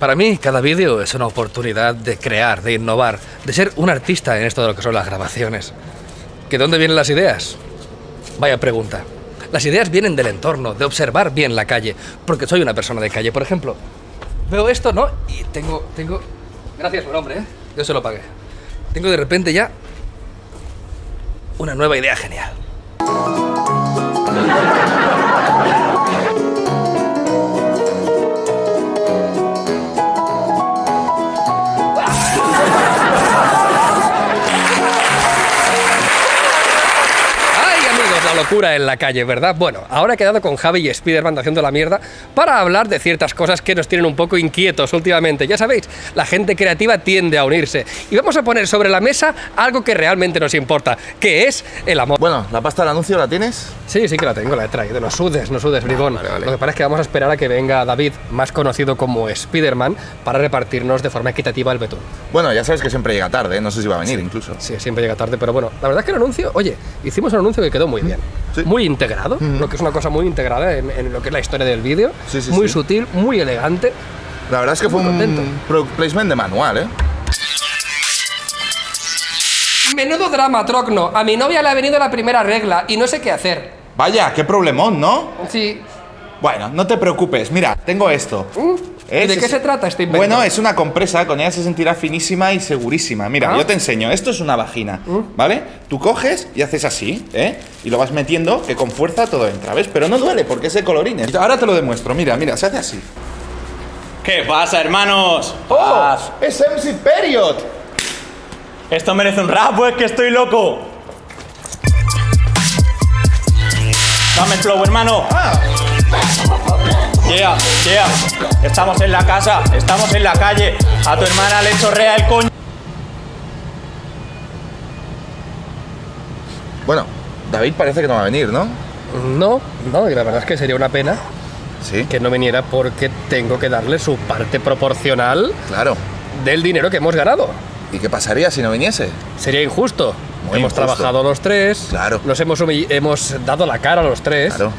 Para mí, cada vídeo es una oportunidad de crear, de innovar, de ser un artista en esto de lo que son las grabaciones. ¿Que dónde vienen las ideas? Vaya pregunta. Las ideas vienen del entorno, de observar bien la calle, porque soy una persona de calle, por ejemplo. Veo esto, ¿no? Y tengo, tengo... Gracias, buen hombre, ¿eh? Yo se lo pagué. Tengo de repente ya una nueva idea genial. Locura en la calle, ¿verdad? Bueno, ahora he quedado con Javi y Spiderman haciendo la mierda para hablar de ciertas cosas que nos tienen un poco inquietos últimamente. Ya sabéis, la gente creativa tiende a unirse. Y vamos a poner sobre la mesa algo que realmente nos importa, que es el amor. Bueno, ¿la pasta del anuncio la tienes? Sí, sí que la tengo, la he traído. No sudes, no sudes, bribón. Vale, vale. Lo que pasa es que vamos a esperar a que venga David, más conocido como Spiderman, para repartirnos de forma equitativa el betún. Bueno, ya sabes que siempre llega tarde, ¿eh? no sé si va a venir incluso. Sí, siempre llega tarde, pero bueno, la verdad es que el anuncio, oye, hicimos un anuncio que quedó muy bien. Sí. Muy integrado, lo que es una cosa muy integrada en, en lo que es la historia del vídeo. Sí, sí, muy sí. sutil, muy elegante. La verdad es que fue contento. un product placement de manual, ¿eh? Menudo drama, Trocno. A mi novia le ha venido la primera regla y no sé qué hacer. Vaya, qué problemón, ¿no? Sí. Bueno, no te preocupes, mira, tengo esto. ¿Y Es- de qué es- se trata este invento? Bueno, es una compresa, con ella se sentirá finísima y segurísima. Mira, Ah. yo te enseño, esto es una vagina, ¿vale? Tú coges y haces así, ¿eh? Y lo vas metiendo, que con fuerza todo entra, ¿ves? Pero no duele porque es de colorines. Ahora te lo demuestro, mira, mira, se hace así. ¿Qué pasa, hermanos? ¡Oh! Paz. ¡Es MC Period! ¿Esto merece un rap o es que estoy loco? Dame el flow, hermano. ¡Ah! Yeah, yeah. Estamos en la casa, estamos en la calle. A tu hermana le chorrea el coño. Bueno, David parece que no va a venir, ¿no? No, no, y la verdad es que sería una pena Sí. que no viniera porque tengo que darle su parte proporcional Claro. del dinero que hemos ganado. ¿Y qué pasaría si no viniese? Sería injusto. Muy hemos injusto. trabajado los tres, Claro. nos hemos, hemos dado la cara a los tres, Claro.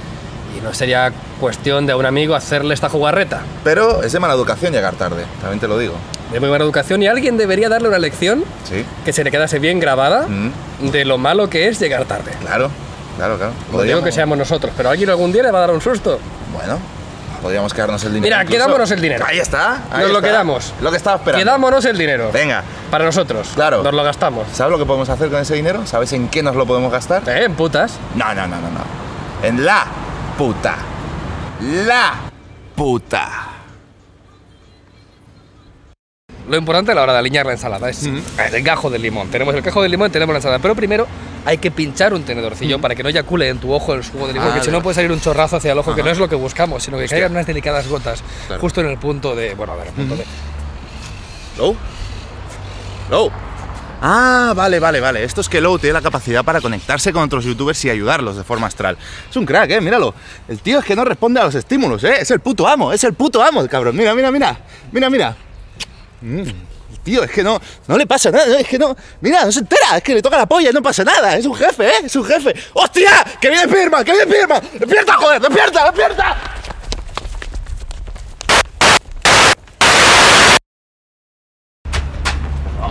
Y no sería cuestión de a un amigo hacerle esta jugarreta. Pero es de mala educación llegar tarde, también te lo digo. De muy buena educación, y alguien debería darle una lección Sí. que se le quedase bien grabada Mm, de lo malo que es llegar tarde. claro, claro, claro. No digo que seamos nosotros, pero alguien algún día le va a dar un susto. Bueno, podríamos quedarnos el dinero. Mira, incluso. quedámonos el dinero. Ahí está. ahí Nos lo quedamos. Lo que estaba esperando. Quedámonos el dinero. Venga, Para nosotros. Claro. Nos lo gastamos. ¿sabes lo que podemos hacer con ese dinero? ¿Sabes en qué nos lo podemos gastar? ¿Eh? En putas. No, no, no, no, no. En la puta. La puta. Lo importante a la hora de alinear la ensalada es el gajo del limón. Tenemos el gajo del limón y tenemos la ensalada. Pero primero hay que pinchar un tenedorcillo para que no eyacule en tu ojo el jugo de limón, Vale. que si no puede salir un chorrazo hacia el ojo, que no es lo que buscamos, sino que caigan unas delicadas gotas Claro. justo en el punto de. Bueno, a ver, el punto de. ¿Low? ¿Low? Ah, vale, vale, vale. Esto es que Low tiene la capacidad para conectarse con otros youtubers y ayudarlos de forma astral. Es un crack, ¿eh? Míralo. El tío es que no responde a los estímulos, ¿eh? Es el puto amo, es el puto amo, cabrón. Mira, mira, mira. Mira, mira. Mm, el tío, es que no, no le pasa nada, es que no. Mira, no se entera, es que le toca la polla y no pasa nada. Es un jefe, ¿eh? Es un jefe. ¡Hostia! ¡Que viene Pirma! ¡Que viene Pirma! ¡Despierta, joder! ¡Despierta, despierta!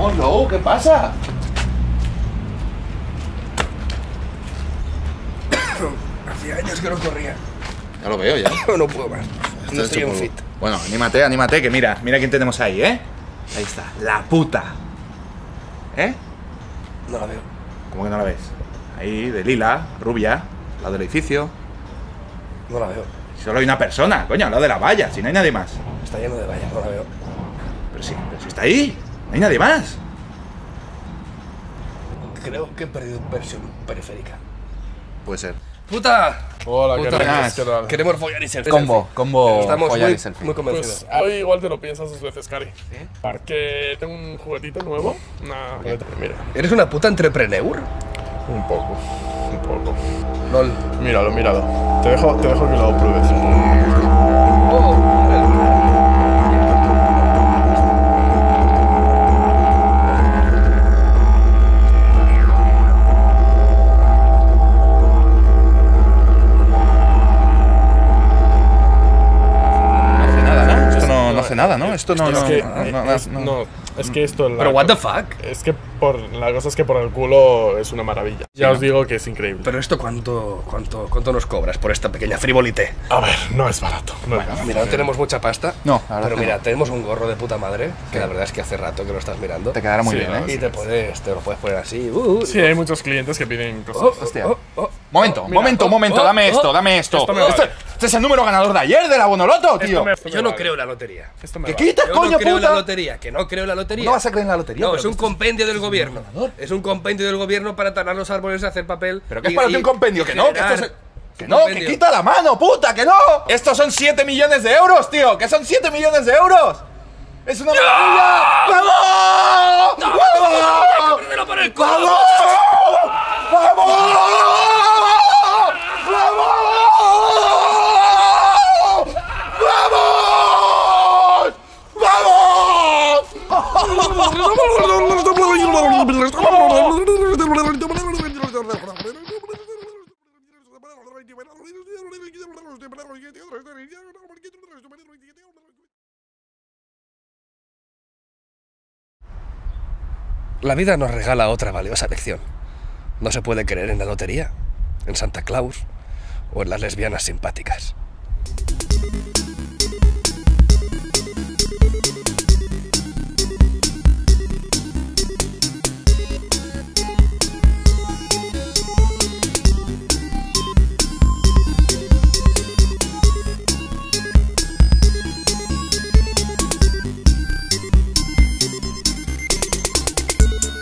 Vamos, Low, ¿qué pasa? Hacía años que no corría. Ya lo veo, ya. No puedo más. No estoy en fit. Bueno, anímate, anímate, que mira, mira quién tenemos ahí, ¿eh? Ahí está, la puta. ¿Eh? No la veo. ¿Cómo que no la ves? Ahí, de lila, rubia, al lado del edificio. No la veo. Solo hay una persona, coño, al lado de la valla, si no hay nadie más. Está lleno de vallas, no la veo. Pero sí, pero si está ahí, no hay nadie más. Creo que he perdido versión periférica. Puede ser. ¡Puta! Hola, Puta, ¿qué tal? buenas. ¿Qué tal? Queremos follar y ser Combo, combo Estamos follar muy, y selfie. muy convencidos. Pues hoy igual te lo piensas dos veces, Cari. Porque tengo un juguetito nuevo. Una mira, ¿Eres una puta entrepreneur? un poco. Un poco. LOL. Míralo, míralo. Te dejo, te dejo que lo pruebes. Oh, nada, ¿no? Esto no, no hace nada, ¿no? Esto esto no, Es no, que, no, no, es, no. no, es que esto... la Pero what the fuck? Es que por, la cosa es que por el culo es una maravilla. Ya os digo que es increíble. Pero esto cuánto, cuánto, cuánto nos cobras por esta pequeña frivolité. A ver, no es barato. No es barato. Mira, no tenemos mucha pasta. No, verdad Pero mira, tenemos un gorro de puta madre, que la verdad es que hace rato que lo estás mirando. Te quedará muy Sí, bien, ¿eh? Y te puedes, te lo puedes poner así. uh, uh. Sí, hay muchos clientes que piden cosas. Oh, Hostia. oh, oh. Momento, Mira, momento, oh, momento, oh, dame oh, esto, dame esto. esto me vale. Este, este es el número ganador de ayer de la Bonoloto, tío. Esto me- esto me Yo no creo en la lotería. Esto me ¿Qué vale. quitas, Yo coño, no creo en la puta? lotería, que no creo en la lotería. No vas a creer en la lotería. No, es un compendio del gobierno. Es un compendio del gobierno para talar los árboles y hacer papel. ¿Pero qué es para ti un compendio? Que no, que esto es... Que no, que quita la mano, puta, que no. Estos son 7 millones de euros, tío. Que son 7 millones de euros. Es una maravilla. ¡Vamos! ¡Vamos! ¡Vamos! ¡Vamos! La vida nos regala otra valiosa lección. No se puede creer en la lotería, en Santa Claus o en las lesbianas simpáticas.